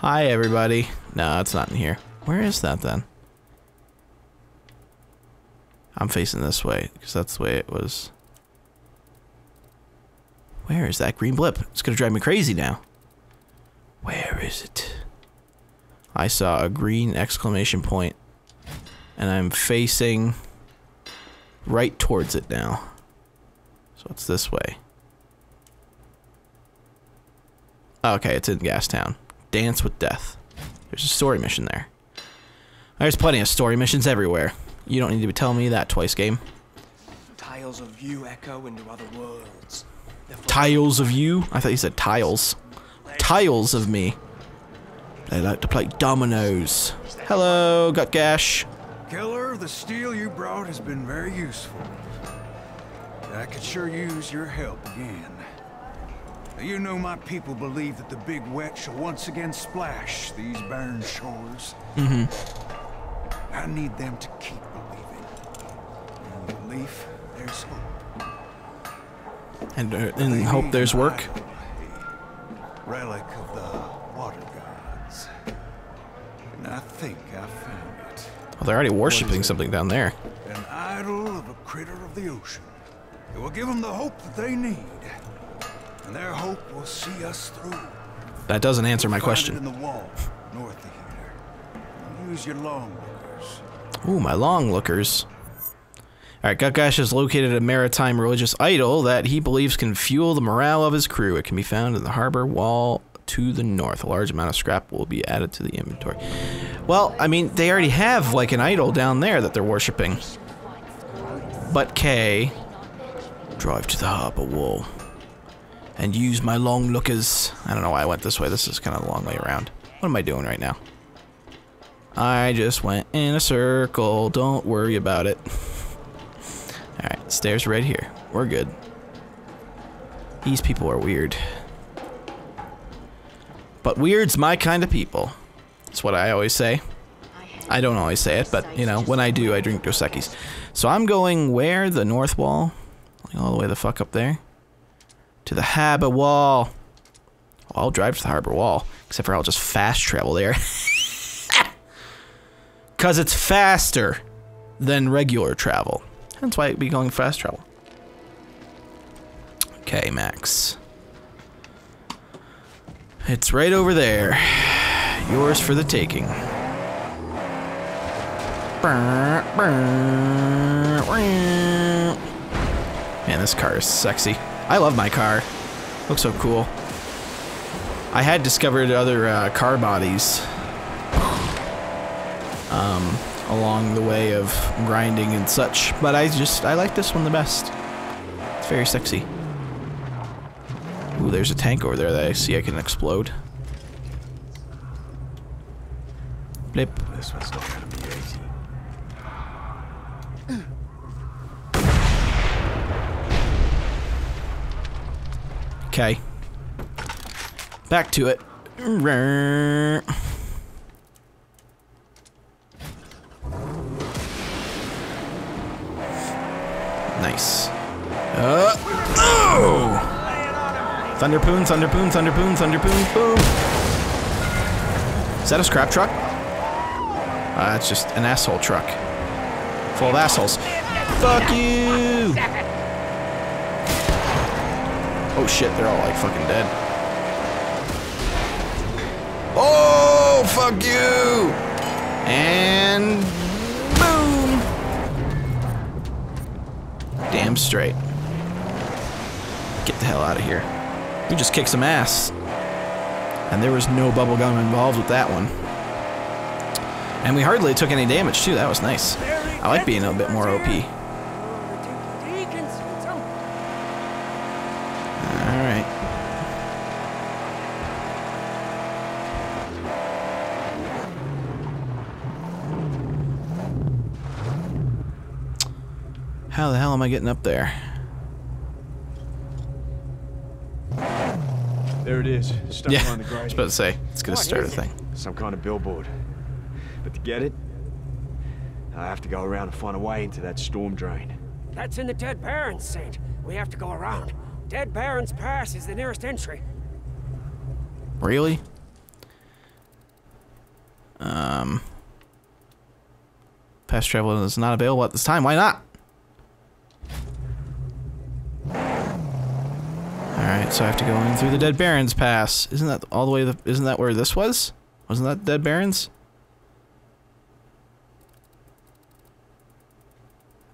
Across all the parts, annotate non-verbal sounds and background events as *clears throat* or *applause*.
Hi, everybody. No, it's not in here. Where is that then? I'm facing this way because that's the way it was. Where is that green blip? It's gonna drive me crazy now. Where is it? I saw a green exclamation point, and I'm facing right towards it now. So it's this way. Okay, it's in Gastown. Dance with Death. There's a story mission there. There's plenty of story missions everywhere. You don't need to be telling me that twice, game. Tales of you echo into other worlds. Tiles of you? I thought you said tiles. Tiles of me. They like to play dominoes. Hello, Gutgash. Killer, the steel you brought has been very useful. I could sure use your help again. You know my people believe that the big wet shall once again splash these barren shores. Mm-hmm. I need them to keep believing. In belief, there's hope. And uh, in hope there's work. Relic of the water gods. And I think I found it. Well, they're already worshipping something down there. An idol of a critter of the ocean. It will give them the hope that they need. And their hope will see us through. That doesn't answer my question. in the wall, north of here. Use your long lookers. Ooh, my long lookers. Alright, Gutgash has located a maritime religious idol that he believes can fuel the morale of his crew. It can be found in the harbor wall to the north. A large amount of scrap will be added to the inventory. Well, I mean, they already have like an idol down there that they're worshipping. But Kay, drive to the harbor wall and use my long lookers. I don't know why I went this way. This is kind of a long way around. What am I doing right now? I just went in a circle. Don't worry about it. *laughs* Alright, stairs right here. We're good. These people are weird. But weird's my kind of people. That's what I always say. I don't always say it, but, you know, when I do, I drink Dos Equis. So I'm going where? The north wall? All the way the fuck up there? To the harbor wall. Well, I'll drive to the harbor wall. Except for I'll just fast travel there. *laughs* Because it's faster than regular travel. That's why it'd be going fast travel. Okay, Max. It's right over there. Yours for the taking. Man, this car is sexy. I love my car. Looks so cool. I had discovered other uh, car bodies um, along the way of grinding and such, but I just I like this one the best. It's very sexy. Ooh, there's a tank over there that I see I can explode. Blip. This one's not gonna be easy. Okay. Back to it. Nice. Uh, oh! Thunderpoon, Thunderpoon, Thunderpoon, Thunderpoon, boom! Is that a scrap truck? Uh, it's just an asshole truck. Full of assholes. Fuck you! Oh shit, they're all like fucking dead. Oh, fuck you! And boom! Damn straight. Get the hell out of here. We just kicked some ass. And there was no bubblegum involved with that one. And we hardly took any damage too, that was nice. I like being a bit more OP. Alright. How the hell am I getting up there? There it is, stuck Yeah, on the I was about to say, it's gonna What start a thing. Some kind of billboard. But to get it, I have to go around and find a way into that storm drain. That's in the Dead Barrens, Saint. We have to go around. Dead Barrens Pass is the nearest entry. Really? Um, fast travel is not available at this time. Why not? Alright, so I have to go in through the Dead Barrens Pass. Isn't that all the way, the, isn't that where this was? Wasn't that Dead Barrens?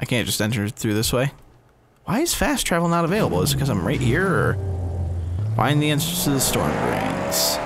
I can't just enter through this way. Why is fast travel not available? Is it because I'm right here, or... Find the entrance to the storm drains.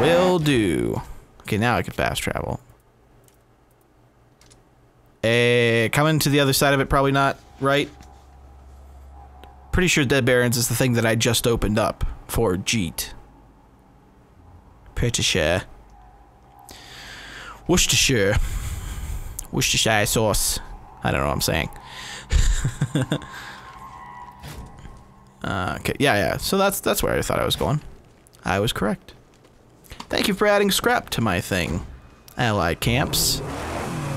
Will do. Okay, now I can fast travel. Eh, coming to the other side of it, probably not, right? Pretty sure Dead Barrens is the thing that I just opened up for Jeet. Pretty sure. Worcestershire. Worcestershire sauce. I don't know what I'm saying. *laughs* uh, okay, yeah, yeah. So that's that's where I thought I was going. I was correct. Thank you for adding scrap to my thing, Allied Camps.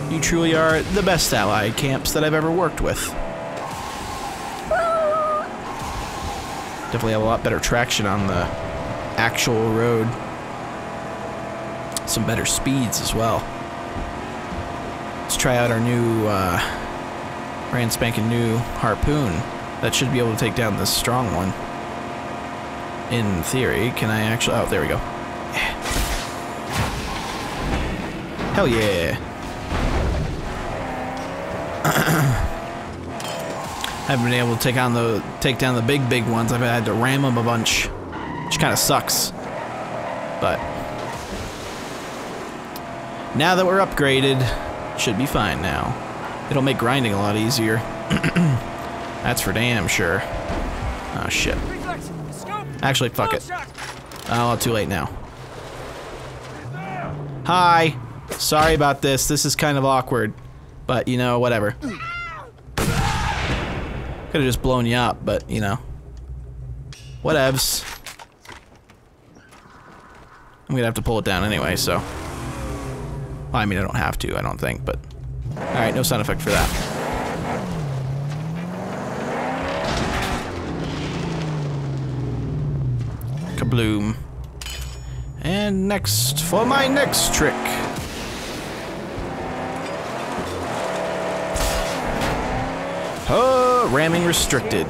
You truly are the best Allied Camps that I've ever worked with. Definitely have a lot better traction on the actual road. Some better speeds as well. Let's try out our new, uh, brand spanking new harpoon. That should be able to take down this strong one. In theory, can I actually? Oh, there we go. Hell yeah. I *clears throat* haven't been able to take on the take down the big big ones. I've had to ram them a bunch, which kind of sucks. But now that we're upgraded, should be fine now. It'll make grinding a lot easier. *clears throat* That's for damn sure. Oh shit. Actually, fuck it. Oh, too late now. Hi. Sorry about this. This is kind of awkward. But, you know, whatever. Could have just blown you up, but, you know. Whatevs. I'm gonna have to pull it down anyway, so. Well, I mean, I don't have to, I don't think, but. Alright, no sound effect for that. Kabloom. And next, for my next trick. Oh, ramming restricted.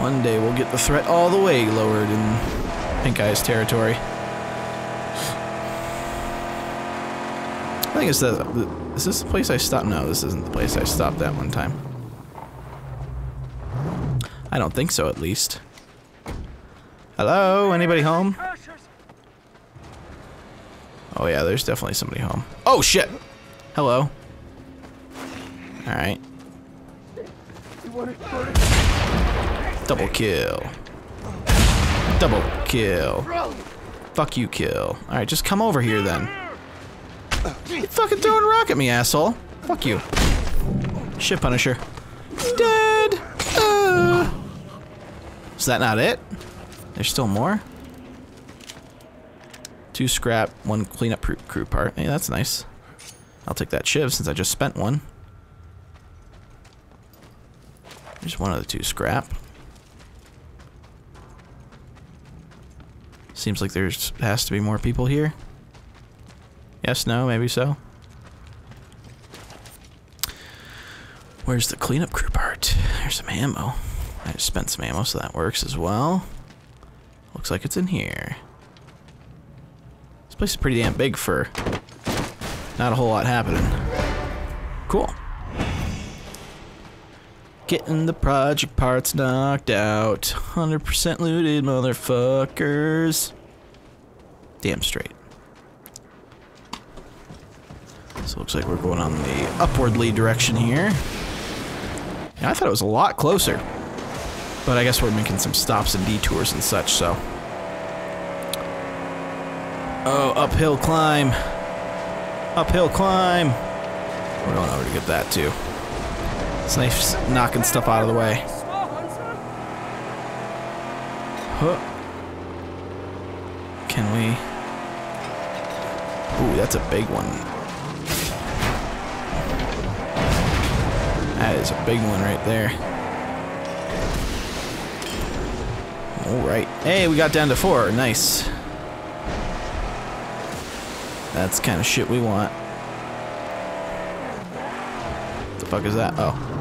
One day we'll get the threat all the way lowered in Pink Eye's territory. I think it's the, the. Is this the place I stopped? No, this isn't the place I stopped at one time. I don't think so, at least. Hello? Anybody home? Oh yeah, there's definitely somebody home. Oh shit! Hello. Alright. Double kill. Double kill. Fuck you, kill. Alright, just come over here then. You fucking throwing a rock at me, asshole. Fuck you. Shit, Punisher. Dead! Uh. Is that not it? There's still more? Two scrap, one cleanup crew, crew part. Hey, that's nice. I'll take that shiv since I just spent one. There's one of the two scrap. Seems like there's has to be more people here. Yes, no, maybe so. Where's the cleanup crew part? There's some ammo. I just spent some ammo, so that works as well. Looks like it's in here. This place is pretty damn big for not a whole lot happening. Cool. Getting the project parts knocked out. 100% looted, motherfuckers. Damn straight. So looks like we're going on the upwardly direction here. Yeah, I thought it was a lot closer. But I guess we're making some stops and detours and such, so. Oh, uphill climb. Uphill climb. We're going over to get that too. It's nice knocking stuff out of the way. Huh. Can we? Ooh, that's a big one. That is a big one right there. Alright. Hey, we got down to four. Nice. That's kind of shit we want. the fuck is that? Oh.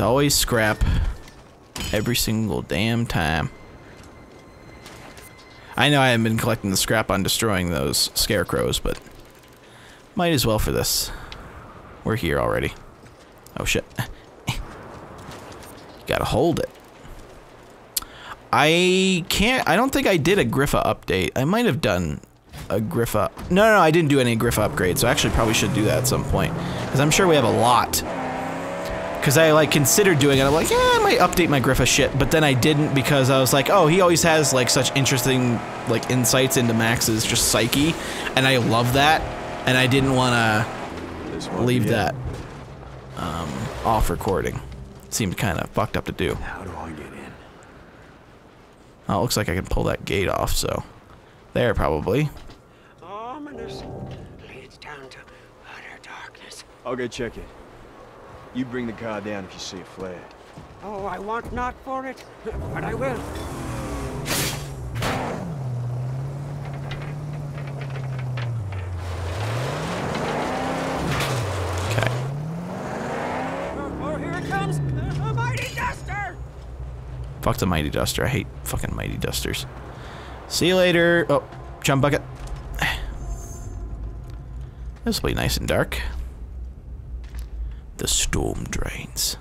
It's always scrap. Every single damn time. I know I haven't been collecting the scrap on destroying those scarecrows, but might as well for this. We're here already. Oh shit. *laughs* gotta hold it. I can't, I don't think I did a Griffa update. I might have done a Griffa. No, no, no, I didn't do any Griffa upgrades, so I actually probably should do that at some point. Because I'm sure we have a lot. Because I, like, considered doing it. I'm like, yeah, I might update my Griffa shit. But then I didn't because I was like, oh, he always has, like, such interesting, like, insights into Max's just psyche. And I love that. And I didn't want to leave be that um, off recording. Seemed kind of fucked up to do. How do I get in? Oh, it looks like I can pull that gate off, so... There, probably. Ominous. Leads down to utter darkness. I'll go check it. You bring the car down if you see a flare. Oh, I want not for it, *laughs* but I will. Okay. Oh, oh, here comes! A mighty duster! Fuck the Mighty Duster. I hate fucking Mighty Dusters. See you later. Oh, Chumbucket. *sighs* This will be nice and dark. The storm drains.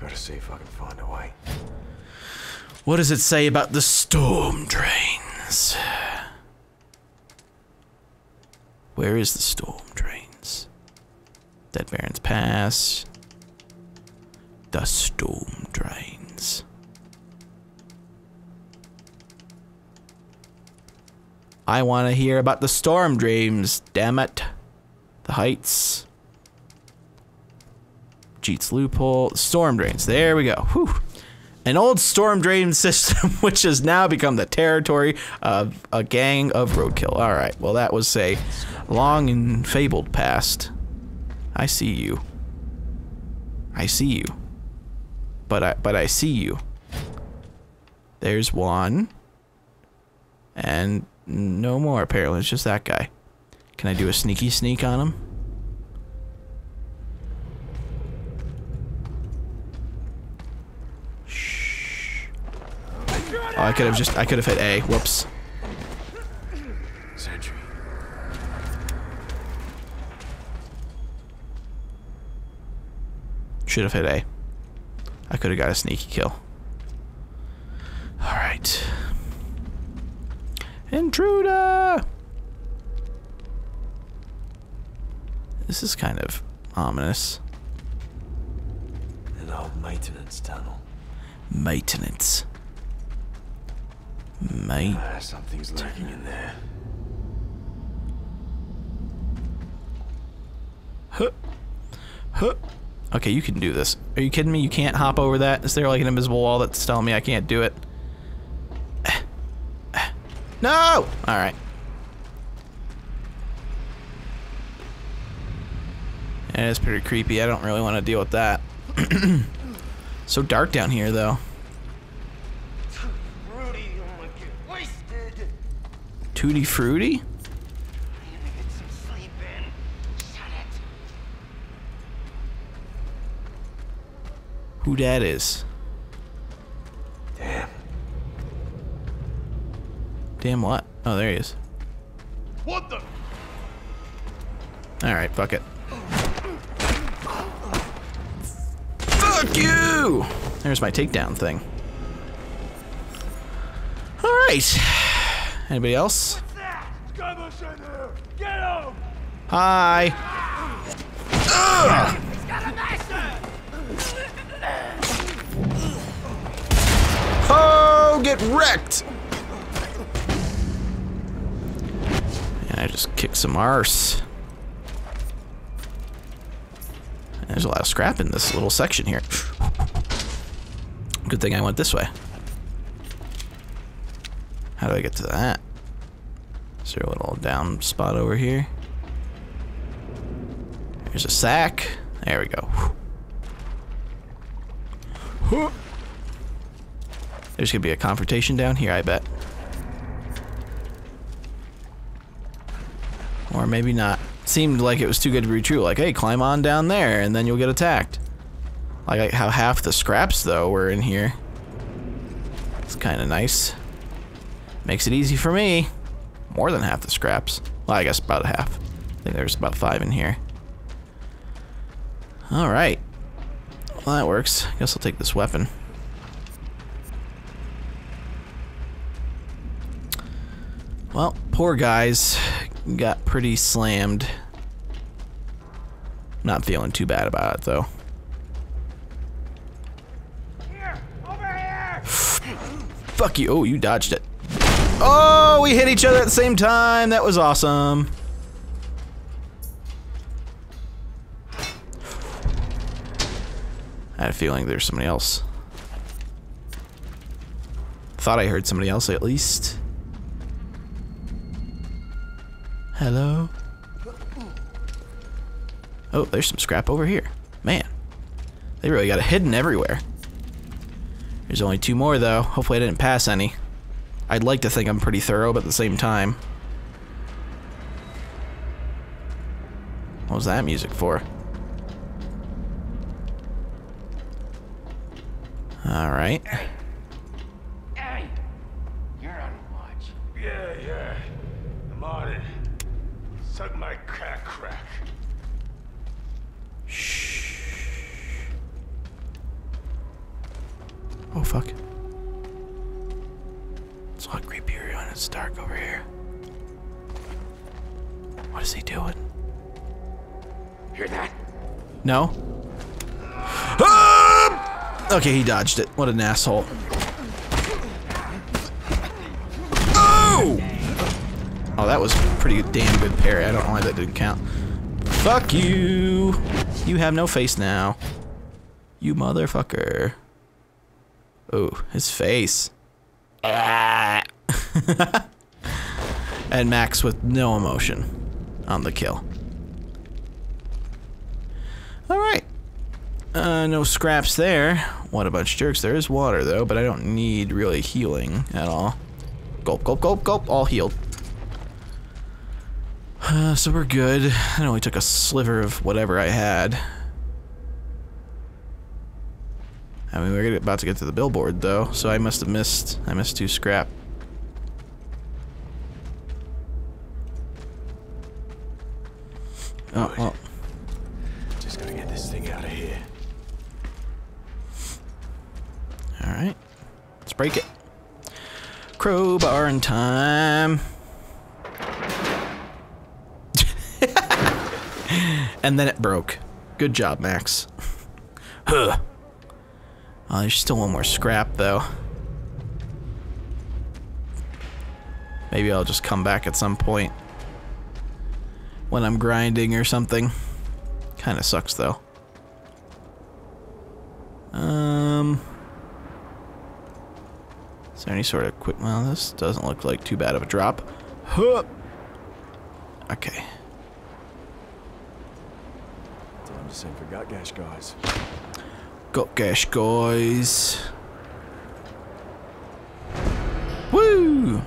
Gotta see if I can find a way. What does it say about the storm drains? Where is the storm drains? Dead Barrens Pass. The storm drains. I want to hear about the storm drains, damn it. The heights. Jeet's loophole. Storm drains. There we go. Whew. An old storm drain *laughs* system, which has now become the territory of a gang of roadkill. All right. Well, that was a long and fabled past. I see you. I see you. But I but I see you. There's one. And no more apparently. It's just that guy. Can I do a sneaky sneak on him? Oh, I could have just I could have hit A. Whoops. Sentry. Should have hit A. I could have got a sneaky kill. Alright. Intruder! This is kind of ominous. An old maintenance tunnel. Maintenance. Mate. Ah, something's lurking in there. Huh. Huh. Okay, you can do this. Are you kidding me? You can't hop over that? Is there like an invisible wall that's telling me I can't do it? *sighs* No! Alright. Yeah, it's pretty creepy. I don't really want to deal with that. *clears throat* so dark down here, though. Shut it. Who that is? Damn. Damn what? Oh, there he is. What the? Alright, fuck it. Fuck you! There's my takedown thing. Alright. Anybody else? Skirmish in there! Get him! Hi. Ugh! Oh, get wrecked! And I just kicked some arse. There's a lot of scrap in this little section here. Good thing I went this way. How do I get to that? Is there a little down spot over here? There's a sack. There we go. There's gonna be a confrontation down here, I bet. Or maybe not. Seemed like it was too good to be true. Like, hey, climb on down there, and then you'll get attacked. Like how half the scraps, though, were in here. It's kind of nice. Makes it easy for me. More than half the scraps. Well, I guess about half. I think there's about five in here. Alright. Well, that works. I guess I'll take this weapon. Well, poor guys got pretty slammed. Not feeling too bad about it, though. Here, over here! Fuck you. Oh, you dodged it. Oh, we hit each other at the same time. That was awesome. I had a feeling there's somebody else. Thought I heard somebody else at least. Hello? Oh, there's some scrap over here. Man, they really got it hidden everywhere. There's only two more though. Hopefully I didn't pass any. I'd like to think I'm pretty thorough, but at the same time. What was that music for? Alright. Hey, you're on watch. Yeah, yeah. I'm on it. Suck my crack crack. Oh fuck. It's a lot creepier when it's dark over here. What is he doing? Hear that? No? Ah! Okay, he dodged it. What an asshole. Oh! Oh, that was pretty damn good parry. I don't know why that didn't count. Fuck you! You have no face now. You motherfucker. Oh, his face. *laughs* And Max with no emotion on the kill. Alright. Uh, no scraps there. What a bunch of jerks. There is water, though, but I don't need really healing at all. Gulp, gulp, gulp, gulp. All healed. Uh, so we're good. I only took a sliver of whatever I had. I mean, we're about to get to the billboard, though, so I must have missed... I missed two scrap. Oh, well. Just gotta get this thing out of here. Alright. Let's break it. Crowbar in time. *laughs* and then it broke. Good job, Max. *laughs* huh. Oh, there's still one more scrap, though. Maybe I'll just come back at some point. When I'm grinding or something. Kinda sucks, though. Um... Is there any sort of quick... Well, this doesn't look like too bad of a drop. Huh. Okay. Time to send for Gutgash guys. Gutgash, guys. Woo!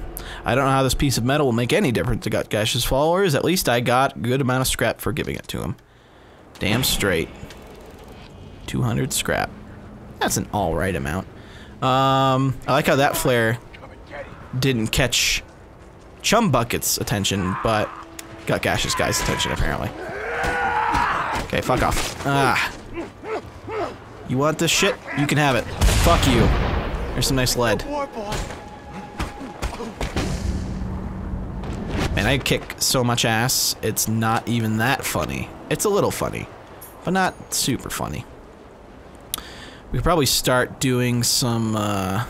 I don't know how this piece of metal will make any difference to Got Gutgash's followers. At least I got a good amount of scrap for giving it to him. Damn straight. 200 scrap. That's an alright amount. Um, I like how that flare didn't catch Chumbucket's attention, but Gutgash's guy's attention apparently. Okay, fuck off. Ah. You want this shit? You can have it. Fuck you. Here's some nice lead. Man, I kick so much ass, it's not even that funny. It's a little funny, but not super funny. We could probably start doing some, uh,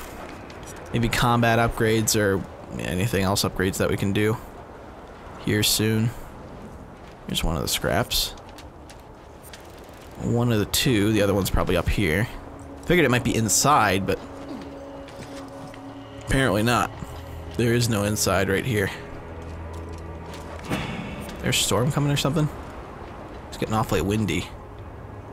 maybe combat upgrades or anything else upgrades that we can do here soon. Here's one of the scraps. One of the two, the other one's probably up here. Figured it might be inside, but apparently not. There is no inside right here. There's a storm coming or something? It's getting awfully windy.